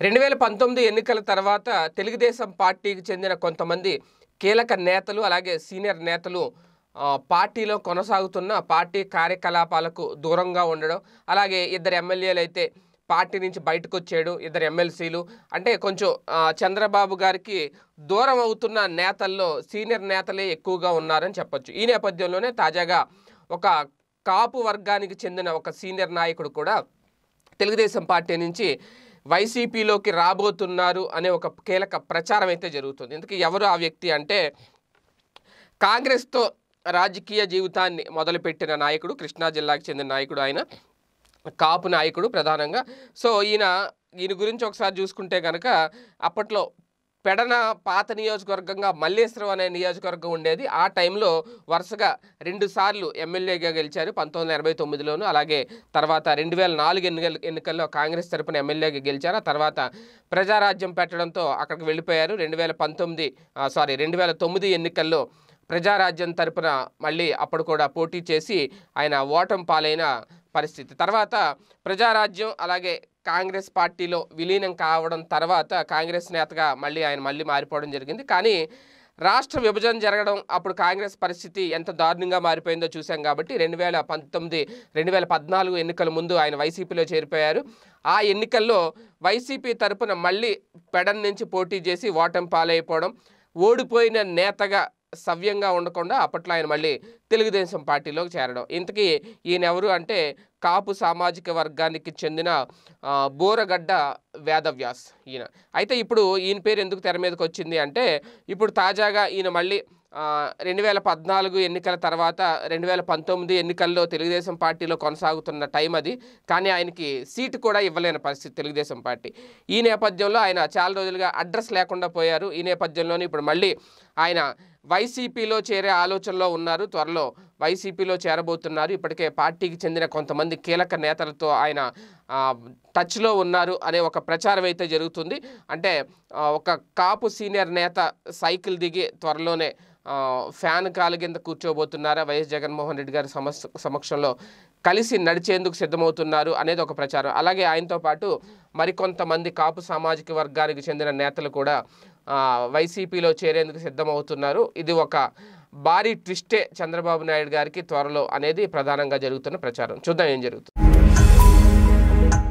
రెండు వేల పంతొమ్మిది ఎన్నికల తర్వాత తెలుగుదేశం పార్టీకి చెందిన కొంతమంది కీలక నేతలు అలాగే సీనియర్ నేతలు పార్టీలో కొనసాగుతున్న పార్టీ కార్యకలాపాలకు దూరంగా ఉండడం అలాగే ఇద్దరు ఎమ్మెల్యేలు అయితే పార్టీ నుంచి బయటకు వచ్చేయడం ఇద్దరు ఎమ్మెల్సీలు. అంటే కొంచెం చంద్రబాబు గారికి దూరం అవుతున్న నేతల్లో సీనియర్ నేతలే ఎక్కువగా ఉన్నారని చెప్పొచ్చు. ఈ నేపథ్యంలోనే తాజాగా ఒక కాపు వర్గానికి చెందిన ఒక సీనియర్ నాయకుడు కూడా తెలుగుదేశం పార్టీ నుంచి వైసీపీలోకి రాబోతున్నారు అనే ఒక కీలక ప్రచారం అయితే జరుగుతుంది. ఇందుకే ఎవరు ఆ వ్యక్తి అంటే కాంగ్రెస్తో రాజకీయ జీవితాన్ని మొదలుపెట్టిన నాయకుడు కృష్ణా జిల్లాకు చెందిన నాయకుడు ఆయన కాపు నాయకుడు ప్రధానంగా. సో ఈయన ఈయన గురించి ఒకసారి చూసుకుంటే కనుక అప్పట్లో పెడన పాత నియోజకవర్గంగా మల్లేశ్వరం అనే నియోజకవర్గం ఉండేది. ఆ టైంలో వరుసగా రెండు సార్లు ఎమ్మెల్యేగా గెలిచారు. పంతొమ్మిది వందల ఎనభై తొమ్మిదిలోను అలాగే తర్వాత రెండు వేల నాలుగు ఎన్నికల ఎన్నికల్లో కాంగ్రెస్ తరపున ఎమ్మెల్యేగా గెలిచారు. ఆ తర్వాత ప్రజారాజ్యం పెట్టడంతో అక్కడికి వెళ్ళిపోయారు. రెండు వేల పంతొమ్మిది సారీ రెండు వేల తొమ్మిది ఎన్నికల్లో ప్రజారాజ్యం తరపున మళ్ళీ అప్పుడు కూడా పోటీ చేసి ఆయన ఓటం పాలైన పరిస్థితి. తర్వాత ప్రజారాజ్యం అలాగే కాంగ్రెస్ పార్టీలో విలీనం కావడం తర్వాత కాంగ్రెస్ నేతగా మళ్ళీ ఆయన మళ్ళీ మారిపోవడం జరిగింది. కానీ రాష్ట్ర విభజన జరగడం అప్పుడు కాంగ్రెస్ పరిస్థితి ఎంత దారుణంగా మారిపోయిందో చూసాం కాబట్టి రెండు వేల పంతొమ్మిది రెండు వేల పద్నాలుగు ఎన్నికల ముందు ఆయన వైసీపీలో చేరిపోయారు. ఆ ఎన్నికల్లో వైసీపీ తరపున మళ్ళీ పెడన్ నుంచి పోటీ చేసి ఓటమి పాలైపోవడం ఓడిపోయిన నేతగా సవ్యంగా ఉండకుండా అప్పట్లో ఆయన మళ్ళీ తెలుగుదేశం పార్టీలోకి చేరడం. ఇంతకీ ఈయన ఎవరు అంటే కాపు సామాజిక వర్గానికి చెందిన బోరగడ్డ వేదవ్యాస్ ఈయన. అయితే ఇప్పుడు ఈయన పేరు ఎందుకు తెర మీదకి వచ్చింది అంటే ఇప్పుడు తాజాగా ఈయన మళ్ళీ రెండు వేల పద్నాలుగు ఎన్నికల తర్వాత రెండు వేల పంతొమ్మిది ఎన్నికల్లో తెలుగుదేశం పార్టీలో కొనసాగుతున్న టైం అది. కానీ ఆయనకి సీటు కూడా ఇవ్వలేని పరిస్థితి తెలుగుదేశం పార్టీ. ఈ నేపథ్యంలో ఆయన చాలా రోజులుగా అడ్రస్ లేకుండా పోయారు. ఈ నేపథ్యంలోనే ఇప్పుడు మళ్ళీ ఆయన వైసీపీలో చేరే ఆలోచనలో ఉన్నారు. త్వరలో వైసీపీలో చేరబోతున్నారు. ఇప్పటికే పార్టీకి చెందిన కొంతమంది కీలక నేతలతో ఆయన టచ్లో ఉన్నారు అనే ఒక ప్రచారం అయితే జరుగుతుంది. అంటే ఒక కాపు సీనియర్ నేత సైకిల్ దిగి త్వరలోనే ఫ్యాన్ కాలు కింద కూర్చోబోతున్నారా? వైఎస్ జగన్మోహన్ రెడ్డి గారి సమస్య సమక్షంలో కలిసి నడిచేందుకు సిద్ధమవుతున్నారు అనేది ఒక ప్రచారం. అలాగే ఆయనతో పాటు మరికొంతమంది కాపు సామాజిక వర్గానికి చెందిన నేతలు కూడా వైసీపీలో చేరేందుకు సిద్ధమవుతున్నారు. ఇది ఒక భారీ ట్విస్టే చంద్రబాబు నాయుడు గారికి త్వరలో అనేది ప్రధానంగా జరుగుతున్న ప్రచారం. చూద్దాం ఏం జరుగుతుంది.